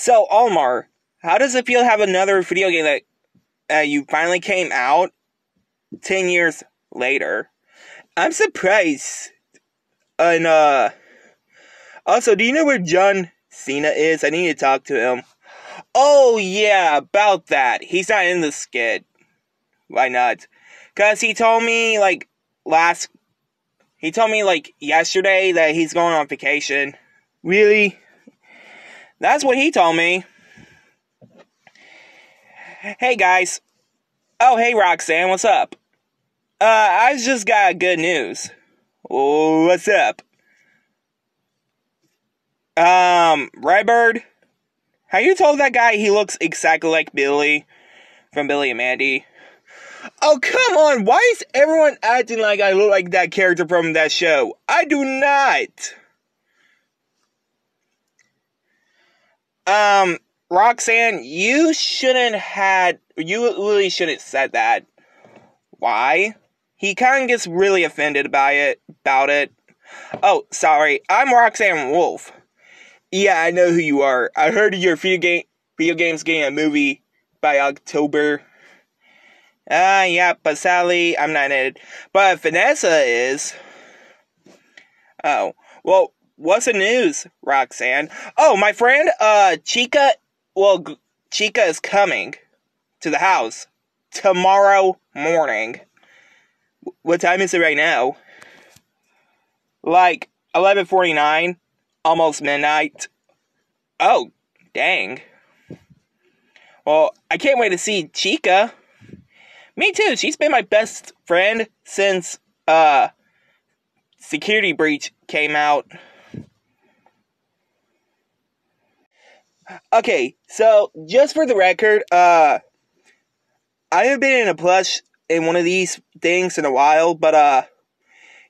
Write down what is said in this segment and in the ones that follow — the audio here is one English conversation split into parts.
So, Omar, how does it feel to have another video game that uh, you finally came out 10 years later? I'm surprised. And, uh, also, do you know where John Cena is? I need to talk to him. Oh, yeah, about that. He's not in the skit. Why not? Because he told me, like, last. He told me, like, yesterday that he's going on vacation. Really? That's what he told me. Hey, guys. Oh, hey, Roxanne, what's up? Uh, I just got good news. What's up? Um, Redbird, have you told that guy he looks exactly like Billy from Billy and Mandy? Oh, come on, why is everyone acting like I look like that character from that show? I do not. Um, Roxanne, you shouldn't had you really shouldn't said that. Why? He kind of gets really offended by it about it. Oh, sorry. I'm Roxanne Wolf. Yeah, I know who you are. I heard your video game video games getting a movie by October. Ah, uh, yeah, but Sally, I'm not in it. But Vanessa is. Oh, well, what's the news, Roxanne? Oh, my friend, uh, Chica, well, Chica is coming to the house tomorrow morning. What time is it right now? Like 11:49, almost midnight. Oh, dang. Well, I can't wait to see Chica. Me too. She's been my best friend since uh Security Breach came out. Okay, so just for the record, uh I haven't been in a plush in one of these things in a while, but uh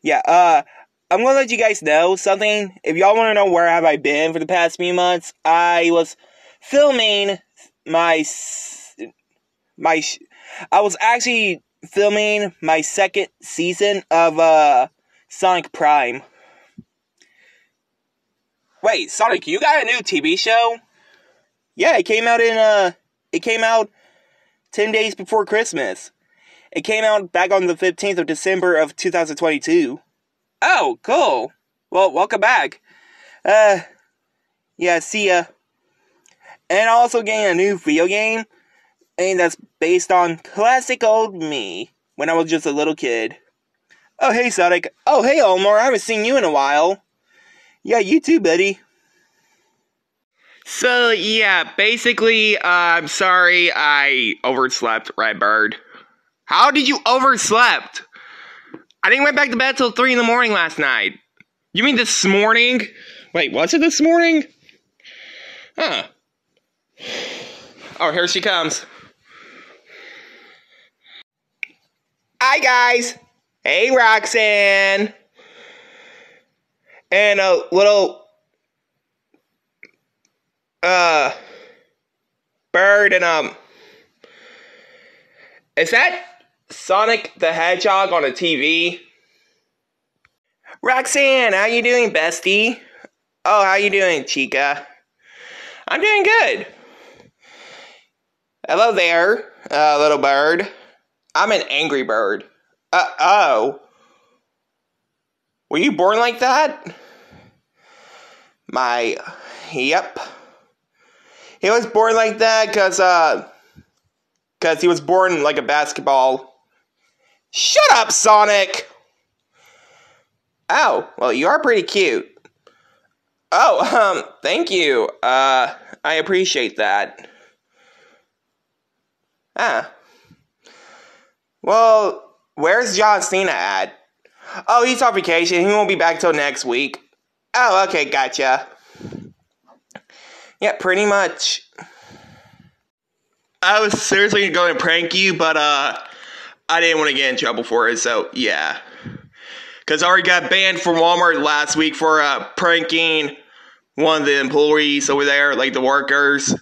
yeah, uh I'm gonna let you guys know something. If y'all wanna know where have I been for the past few months, I was filming my my I was actually filming my second season of uh Sonic Prime. Wait, Sonic, you got a new TV show? Yeah, it came out in uh it came out 10 days before Christmas. It came out back on the 15th of December of 2022. Oh, cool. Well, welcome back. Uh yeah, see ya. And also getting a new video game and that's based on classic old me when I was just a little kid. Oh, hey, Sonic. Oh, hey, Omar. I haven't seen you in a while. Yeah, you too, buddy. So, yeah, basically, uh, I'm sorry I overslept, Redbird. How did you overslept? I didn't went back to bed till 3 in the morning last night. You mean this morning? Wait, was it this morning? Huh. Oh, here she comes. Hi, guys. Hey, Roxanne. And a little, uh, bird and, um, is that Sonic the Hedgehog on a TV? Roxanne, how you doing, bestie? Oh, how you doing, Chica? I'm doing good. Hello there, uh, little bird. I'm an angry bird. Uh oh. Were you born like that? My. Yep. He was born like that because, uh. Because he was born like a basketball. Shut up, Sonic! Oh, well, you are pretty cute. Oh, um, thank you. Uh, I appreciate that. Ah. Well, where's John Cena at? Oh, he's on vacation. He won't be back till next week. Oh, okay, gotcha. Yeah, pretty much. I was seriously going to prank you, but uh, I didn't want to get in trouble for it, so yeah. Because I already got banned from Walmart last week for uh, pranking one of the employees over there, like the workers.